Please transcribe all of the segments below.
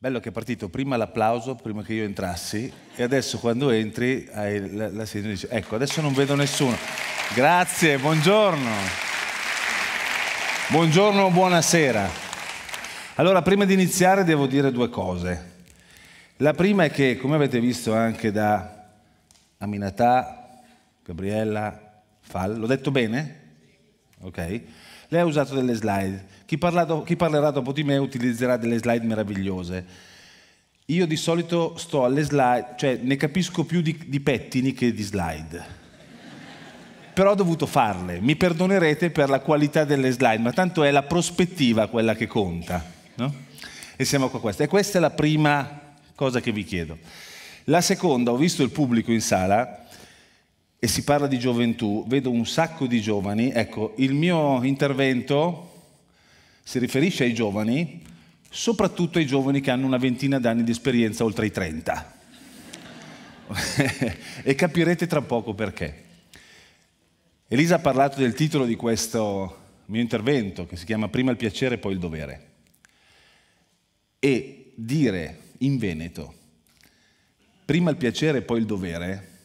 Bello che è partito prima l'applauso, prima che io entrassi, e adesso quando entri hai la, la signora dice, ecco, adesso non vedo nessuno. Grazie, buongiorno. Buongiorno, buonasera. Allora, prima di iniziare devo dire due cose. La prima è che, come avete visto anche da Aminatà, Gabriella, Fall, l'ho detto bene? Ok? Lei ha usato delle slide. Chi, parlato, chi parlerà dopo di me utilizzerà delle slide meravigliose. Io di solito sto alle slide, cioè ne capisco più di, di pettini che di slide. Però ho dovuto farle. Mi perdonerete per la qualità delle slide, ma tanto è la prospettiva quella che conta. No? E siamo qua a questa. E questa è la prima cosa che vi chiedo. La seconda, ho visto il pubblico in sala e si parla di gioventù, vedo un sacco di giovani, ecco, il mio intervento si riferisce ai giovani, soprattutto ai giovani che hanno una ventina d'anni di esperienza oltre i 30. e capirete tra poco perché. Elisa ha parlato del titolo di questo mio intervento, che si chiama Prima il piacere e poi il dovere. E dire in Veneto, prima il piacere e poi il dovere,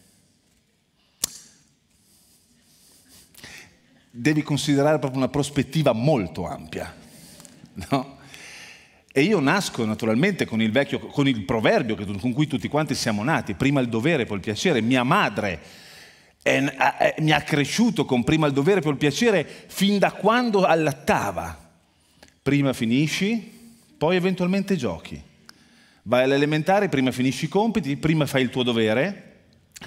devi considerare proprio una prospettiva molto ampia. No? E io nasco naturalmente con il, vecchio, con il proverbio con cui tutti quanti siamo nati, prima il dovere, poi il piacere. Mia madre è, è, mi ha cresciuto con prima il dovere, poi il piacere, fin da quando allattava. Prima finisci, poi eventualmente giochi. Vai all'elementare, prima finisci i compiti, prima fai il tuo dovere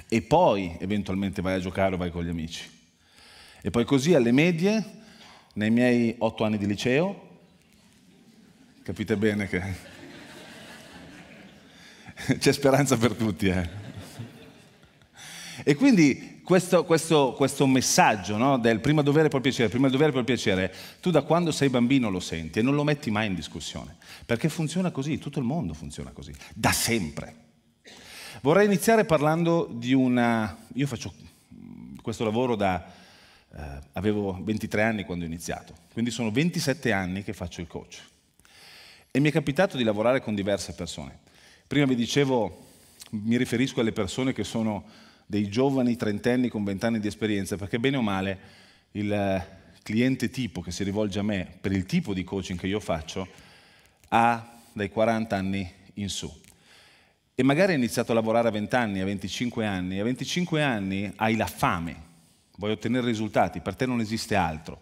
e poi eventualmente vai a giocare o vai con gli amici. E poi così alle medie, nei miei otto anni di liceo, capite bene che c'è speranza per tutti. Eh? E quindi questo, questo, questo messaggio no, del prima dovere poi piacere, prima dovere poi piacere, tu da quando sei bambino lo senti e non lo metti mai in discussione, perché funziona così, tutto il mondo funziona così, da sempre. Vorrei iniziare parlando di una... Io faccio questo lavoro da eh, avevo 23 anni quando ho iniziato, quindi sono 27 anni che faccio il coach. E mi è capitato di lavorare con diverse persone. Prima vi dicevo, mi riferisco alle persone che sono dei giovani trentenni con 20 anni di esperienza, perché bene o male il cliente tipo che si rivolge a me per il tipo di coaching che io faccio ha dai 40 anni in su. E magari ha iniziato a lavorare a 20 anni, a 25 anni, a 25 anni hai la fame vuoi ottenere risultati, per te non esiste altro.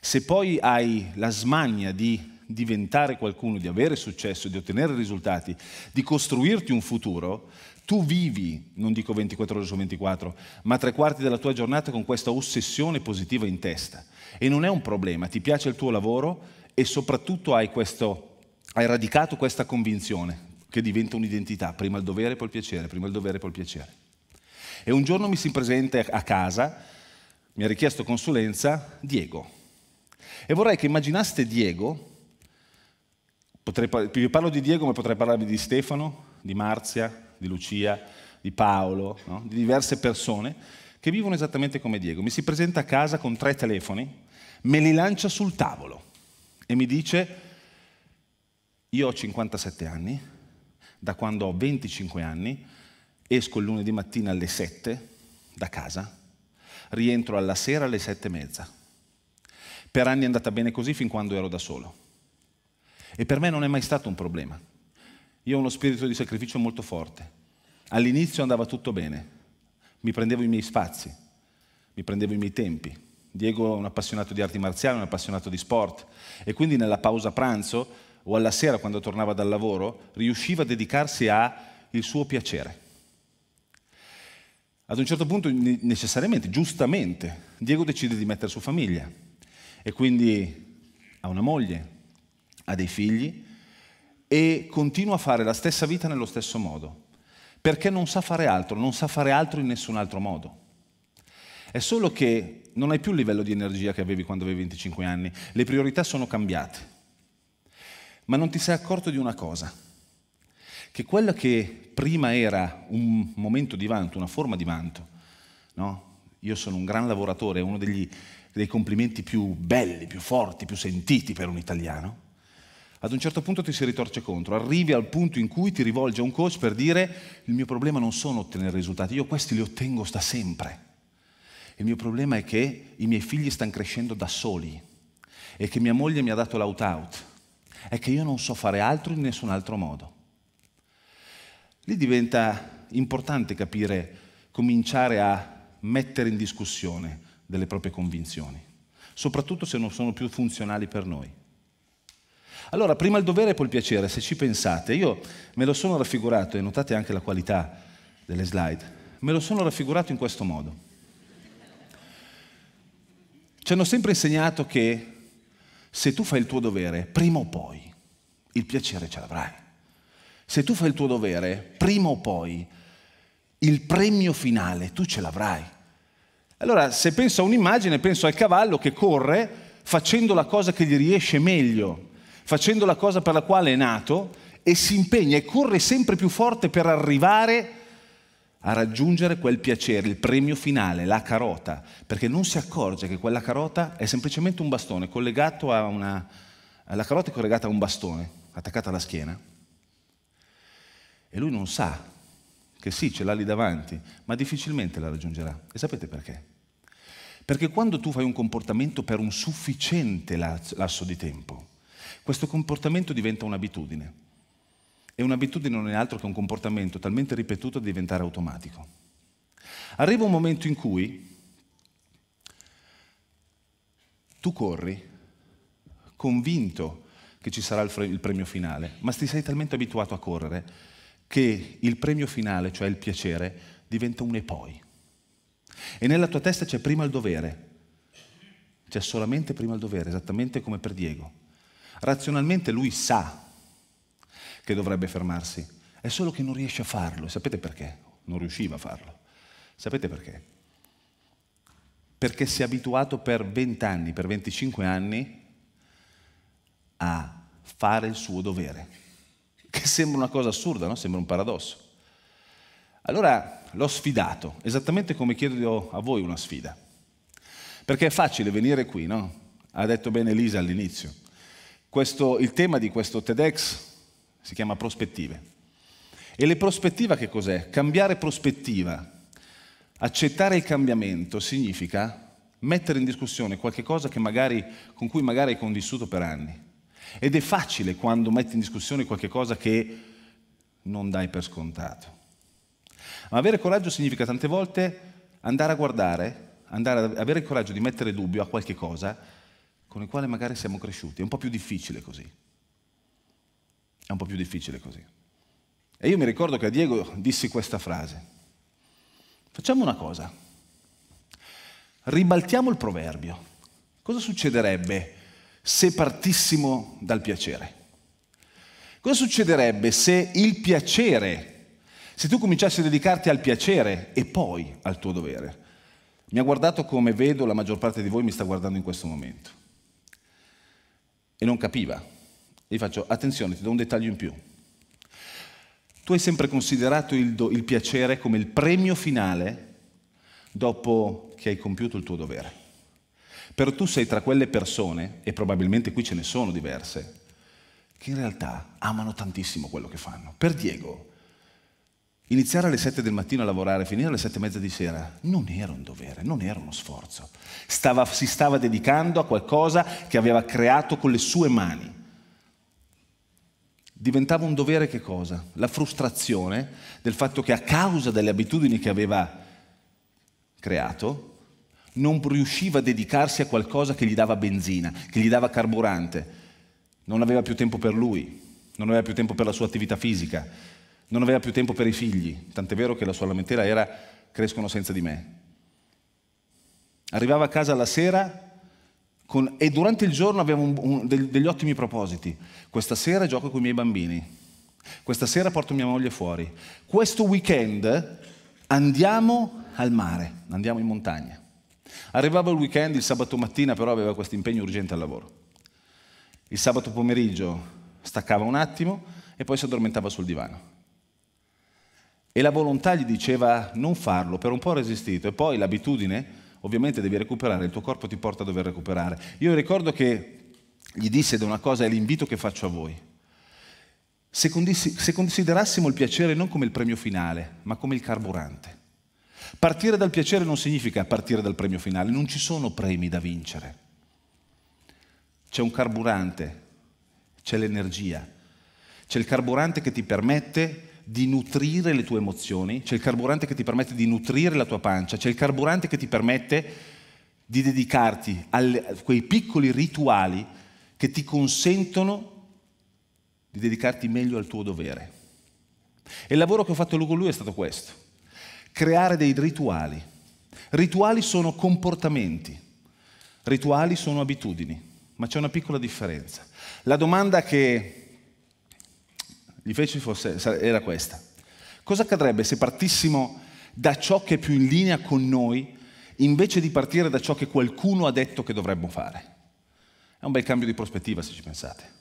Se poi hai la smania di diventare qualcuno, di avere successo, di ottenere risultati, di costruirti un futuro, tu vivi, non dico 24 ore su 24, ma tre quarti della tua giornata con questa ossessione positiva in testa. E non è un problema, ti piace il tuo lavoro e soprattutto hai, questo, hai radicato questa convinzione che diventa un'identità, prima il dovere, poi il piacere, prima il dovere, poi il piacere. E un giorno mi si presenta a casa mi ha richiesto consulenza Diego. E vorrei che immaginaste Diego, potrei, vi parlo di Diego ma potrei parlarvi di Stefano, di Marzia, di Lucia, di Paolo, no? di diverse persone che vivono esattamente come Diego. Mi si presenta a casa con tre telefoni, me li lancia sul tavolo e mi dice, io ho 57 anni, da quando ho 25 anni, esco il lunedì mattina alle 7 da casa, rientro alla sera alle sette e mezza. Per anni è andata bene così fin quando ero da solo. E per me non è mai stato un problema. Io ho uno spirito di sacrificio molto forte. All'inizio andava tutto bene, mi prendevo i miei spazi, mi prendevo i miei tempi. Diego è un appassionato di arti marziali, un appassionato di sport e quindi nella pausa pranzo o alla sera quando tornava dal lavoro riusciva a dedicarsi al suo piacere. Ad un certo punto, necessariamente, giustamente, Diego decide di mettere su famiglia e quindi ha una moglie, ha dei figli e continua a fare la stessa vita nello stesso modo, perché non sa fare altro, non sa fare altro in nessun altro modo. È solo che non hai più il livello di energia che avevi quando avevi 25 anni, le priorità sono cambiate. Ma non ti sei accorto di una cosa, che quello che prima era un momento di vanto, una forma di vanto, no? io sono un gran lavoratore, uno degli, dei complimenti più belli, più forti, più sentiti per un italiano, ad un certo punto ti si ritorce contro, arrivi al punto in cui ti rivolge un coach per dire il mio problema non sono ottenere risultati, io questi li ottengo da sempre. Il mio problema è che i miei figli stanno crescendo da soli e che mia moglie mi ha dato l'out-out, è che io non so fare altro in nessun altro modo. Lì diventa importante capire, cominciare a mettere in discussione delle proprie convinzioni, soprattutto se non sono più funzionali per noi. Allora, prima il dovere e poi il piacere, se ci pensate, io me lo sono raffigurato, e notate anche la qualità delle slide, me lo sono raffigurato in questo modo. Ci hanno sempre insegnato che se tu fai il tuo dovere, prima o poi il piacere ce l'avrai. Se tu fai il tuo dovere, prima o poi il premio finale tu ce l'avrai. Allora, se penso a un'immagine, penso al cavallo che corre facendo la cosa che gli riesce meglio, facendo la cosa per la quale è nato e si impegna e corre sempre più forte per arrivare a raggiungere quel piacere, il premio finale, la carota, perché non si accorge che quella carota è semplicemente un bastone collegato a una... La carota è collegata a un bastone, attaccata alla schiena, e lui non sa che sì, ce l'ha lì davanti, ma difficilmente la raggiungerà. E sapete perché? Perché quando tu fai un comportamento per un sufficiente lasso di tempo, questo comportamento diventa un'abitudine. E un'abitudine non è altro che un comportamento talmente ripetuto da diventare automatico. Arriva un momento in cui tu corri convinto che ci sarà il, premio finale, ma ti sei talmente abituato a correre che il premio finale, cioè il piacere, diventa un e poi. E nella tua testa c'è prima il dovere, c'è solamente prima il dovere, esattamente come per Diego. Razionalmente lui sa che dovrebbe fermarsi, è solo che non riesce a farlo. Sapete perché? Non riusciva a farlo. Sapete perché? Perché si è abituato per 20 anni, per 25 anni a fare il suo dovere, che sembra una cosa assurda, no? sembra un paradosso. Allora l'ho sfidato, esattamente come chiedo a voi una sfida. Perché è facile venire qui, no? Ha detto bene Elisa all'inizio. Questo, il tema di questo TEDx si chiama prospettive. E le prospettive che cos'è? Cambiare prospettiva, accettare il cambiamento significa mettere in discussione qualche cosa magari, con cui magari hai convissuto per anni. Ed è facile quando metti in discussione qualche cosa che non dai per scontato. Ma avere coraggio significa tante volte andare a guardare, andare ad avere il coraggio di mettere dubbio a qualche cosa con il quale magari siamo cresciuti. È un po' più difficile così. È un po' più difficile così. E io mi ricordo che a Diego dissi questa frase. Facciamo una cosa. Ribaltiamo il proverbio. Cosa succederebbe se partissimo dal piacere? Cosa succederebbe se il piacere, se tu cominciassi a dedicarti al piacere e poi al tuo dovere? Mi ha guardato come vedo la maggior parte di voi mi sta guardando in questo momento. E non capiva. Gli faccio, attenzione, ti do un dettaglio in più. Tu hai sempre considerato il, do, il piacere come il premio finale dopo che hai compiuto il tuo dovere. Però tu sei tra quelle persone, e probabilmente qui ce ne sono diverse, che in realtà amano tantissimo quello che fanno. Per Diego, iniziare alle 7 del mattino a lavorare, finire alle 7 e mezza di sera, non era un dovere, non era uno sforzo. Stava, si stava dedicando a qualcosa che aveva creato con le sue mani diventava un dovere che cosa? La frustrazione del fatto che a causa delle abitudini che aveva creato non riusciva a dedicarsi a qualcosa che gli dava benzina, che gli dava carburante. Non aveva più tempo per lui, non aveva più tempo per la sua attività fisica, non aveva più tempo per i figli, tant'è vero che la sua lamentela era crescono senza di me. Arrivava a casa la sera con, e durante il giorno avevo un, un, degli ottimi propositi. Questa sera gioco con i miei bambini. Questa sera porto mia moglie fuori. Questo weekend andiamo al mare, andiamo in montagna. Arrivava il weekend, il sabato mattina però aveva questo impegno urgente al lavoro. Il sabato pomeriggio staccava un attimo e poi si addormentava sul divano. E la volontà gli diceva non farlo, per un po' resistito e poi l'abitudine ovviamente devi recuperare, il tuo corpo ti porta a dover recuperare. Io ricordo che gli disse, è una cosa, è l'invito che faccio a voi. Se considerassimo il piacere non come il premio finale, ma come il carburante. Partire dal piacere non significa partire dal premio finale, non ci sono premi da vincere. C'è un carburante, c'è l'energia, c'è il carburante che ti permette di nutrire le tue emozioni, c'è il carburante che ti permette di nutrire la tua pancia, c'è il carburante che ti permette di dedicarti a quei piccoli rituali che ti consentono di dedicarti meglio al tuo dovere. E il lavoro che ho fatto con lui è stato questo, creare dei rituali. Rituali sono comportamenti, rituali sono abitudini, ma c'è una piccola differenza. La domanda che gli feci fosse, era questa. Cosa accadrebbe se partissimo da ciò che è più in linea con noi invece di partire da ciò che qualcuno ha detto che dovremmo fare? È un bel cambio di prospettiva se ci pensate.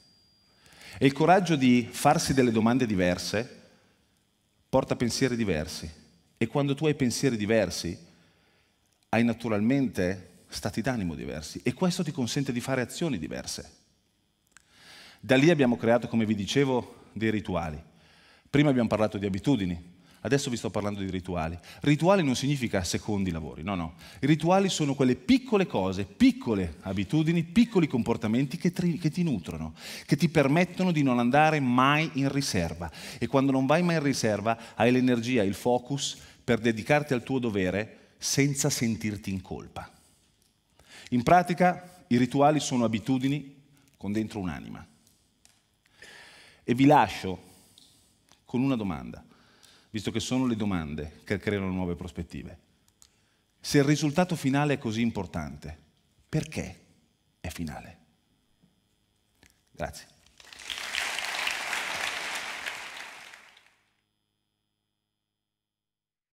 E il coraggio di farsi delle domande diverse porta pensieri diversi. E quando tu hai pensieri diversi, hai naturalmente stati d'animo diversi. E questo ti consente di fare azioni diverse. Da lì abbiamo creato, come vi dicevo, dei rituali. Prima abbiamo parlato di abitudini, adesso vi sto parlando di rituali. Rituali non significa secondi lavori, no, no. I rituali sono quelle piccole cose, piccole abitudini, piccoli comportamenti che, tri- che ti nutrono, che ti permettono di non andare mai in riserva. E quando non vai mai in riserva hai l'energia, il focus per dedicarti al tuo dovere senza sentirti in colpa. In pratica i rituali sono abitudini con dentro un'anima. E vi lascio con una domanda, visto che sono le domande che creano nuove prospettive. Se il risultato finale è così importante, perché è finale? Grazie.